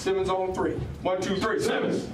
Simmons on three. One, two, three. Simmons.